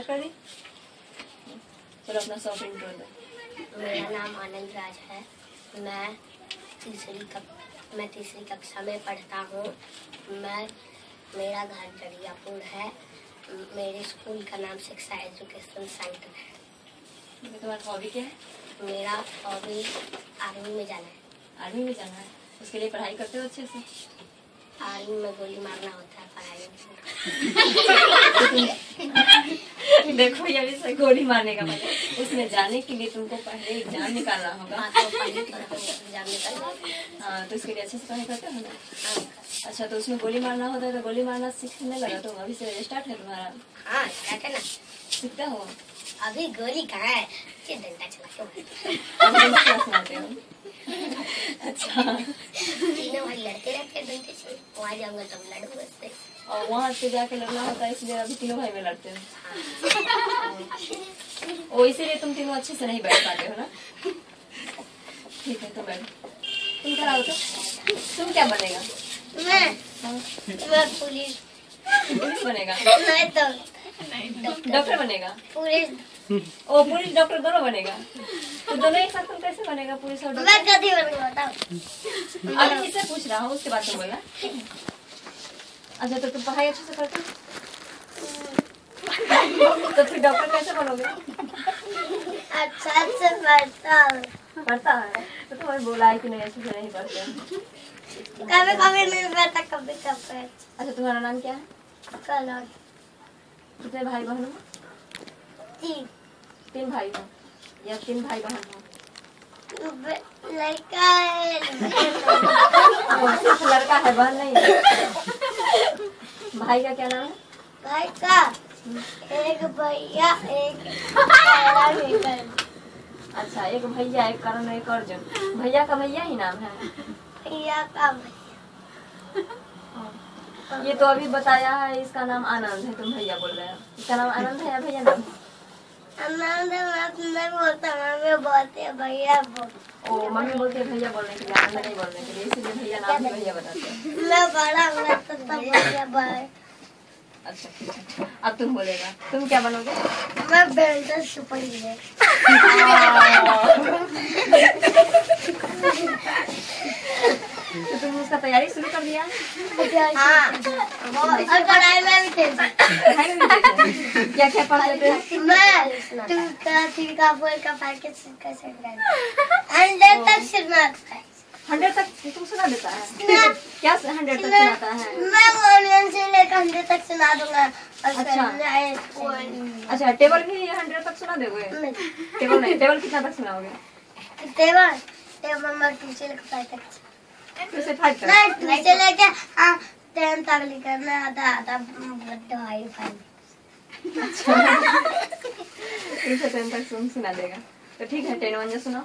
करी चलो अपना सॉफ्ट इंट्रो दो मेरा नाम आनंद राज है। मैं तीसरी कक मैं तीसरी कक्षा में पढ़ता हूँ। मैं मेरा घर दरियापुर है। मेरे स्कूल का नाम शिक्षा एजुकेशन सेंटर है। तुम्हारा हॉबी क्या है? मेरा हॉबी आर्मी में जाना है। आर्मी में जाना है। उसके लिए पढ़ाई करते हो अच्छे से? आर्मी में गोली मारना होता है पढ़ाई में। देखो ये सही गोली मारने का मतलब उसमें जाने के लिए तुमको पहले एग्ज़ाम निकालना होगा। हाँ, तो तो एग्ज़ाम निकल हाँ तो उसके लिए अच्छे से पढ़ाई करते हो ना? अच्छा तो उसमें गोली मारना होता है तो गोली मारना सीखने लगा तुम अभी से स्टार्ट है तुम्हारा। हाँ स्टार्ट है ना। सीखते हो? अभी गोली कहाँ है। ये डंडा हो। अच्छा। तीनों भाई लड़ते रहते हैं डंडे से। वहाँ जाऊँगा तब लड़ूँगा उससे। और वहाँ से जाके लड़ना होता है इसलिए अभी तीनों भाई में लड़ते हैं। ओ इसीलिए तुम तीनों अच्छे से नहीं बैठ पाते हो ना? ठीक है तो बैठ। तुम क्या हो? तो तुम क्या बनेगा? मैं। हाँ, मैं पुलिस। पुलिस बनेगा? मैं तो डॉक्टर। बनेगा? पुलिस। ओ पुलिस डॉक्टर दोनों बनेगा? तो दोनों एक साथ कैसे बनेगा पुलिस और मैं डॉक्टर? कभी बनूँगा बताओ। अभी किससे पूछ रहा हूँ? उसके बाद तुम बोलना। अच्छा तो तुम पढ़ाई अच्छे से करते हो? तो फिर डॉक्टर कैसे बनोगे? अच्छा से पढ़ता हूँ। पढ़ता है? तो तुम्हें बोला है कि नहीं अच्छे से नहीं पढ़ते। कभी कभी नहीं पढ़ता कभी कभी। अच्छा तुम्हारा नाम क्या है? कल कितने भाई बहन हो? तीन। तीन भाई हो या तीन भाई बहन हो? लड़का है। लड़का है बहन नहीं है। भाई का क्या नाम है? भाई का। एक भैया एक अच्छा एक भैया एक करण एक अर्जुन। भैया का भैया ही नाम है? भैया का भैया। ये तो अभी बताया है इसका नाम आनंद है तुम भैया बोल रहे हो। इसका नाम आनंद है या भैया नाम? आनंद मैं बोलता मम्मी बोलती है भैया बोल। ओ मम्मी बोलती भैया बोलने के लिए आनंद नहीं बोलने के लिए इसलिए भैया नाम भैया बताते हैं। मैं बड़ा हुआ तो भैया अच्छा ठीक है अब तुम बोलेगा। तुम क्या बनोगे? मैं बेल्टर सुपर हीरो। तो तुम उसका तैयारी शुरू कर दिया? हाँ। और पढ़ाई में भी। क्या क्या पढ़ लेते हैं? मैं टू का थ्री का फोर का फाइव का सिक्स का सेवन हंड्रेड तक सुनाता है। हंड्रेड तक? तुम सुना देता है। क्या हंड्रेड तक सुनाता है? मैं से हंड्रेड तक सुना दूँगा अच्छा। अच्छा टेबल भी हंड्रेड तक सुना दोगे? टेबल नहीं टेबल कितना तक सुनाओगे? टेबल टेबल मैं टू से लेकर फाइव तक टू से फाइव तक। नहीं टू से लेकर हाँ टेन तक लिखा मैं आधा आधा ढाई फाइव टू से टेन तक तुम सुना देगा। तो ठीक है टेन वन जो सुनाओ